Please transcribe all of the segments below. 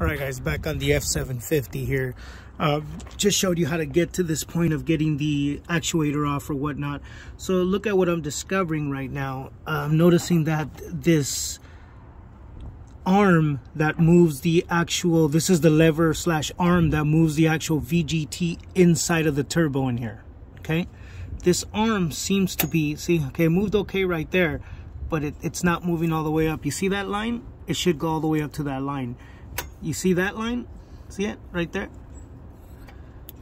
All right, guys, back on the F750 here. Uh, just showed you how to get to this point of getting the actuator off or whatnot. So look at what I'm discovering right now. I'm noticing that this arm that moves the actual, this is the lever slash arm that moves the actual VGT inside of the turbo in here, okay? This arm seems to be, see, okay, moved okay right there, but it, it's not moving all the way up. You see that line? It should go all the way up to that line. You see that line? See it right there?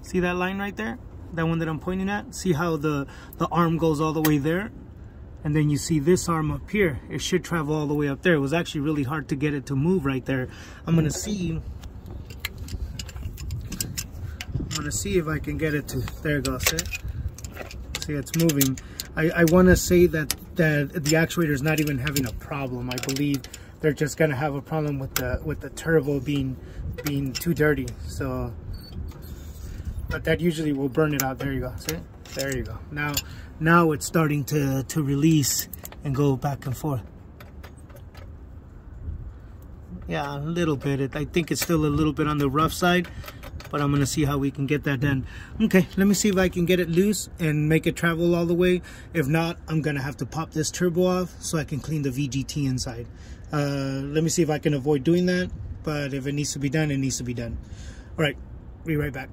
See that line right there? That one that I'm pointing at? See how the, the arm goes all the way there? And then you see this arm up here. It should travel all the way up there. It was actually really hard to get it to move right there. I'm gonna see I'm gonna see if I can get it to there it goes. See, see it's moving. I, I wanna say that that the actuator is not even having a problem. I believe they're just gonna have a problem with the with the turbo being being too dirty. So, but that usually will burn it out. There you go. See, there you go. Now, now it's starting to to release and go back and forth. Yeah, a little bit. I think it's still a little bit on the rough side, but I'm gonna see how we can get that done. Okay, let me see if I can get it loose and make it travel all the way. If not, I'm gonna have to pop this turbo off so I can clean the VGT inside. Uh, let me see if I can avoid doing that, but if it needs to be done, it needs to be done. All right, be right back.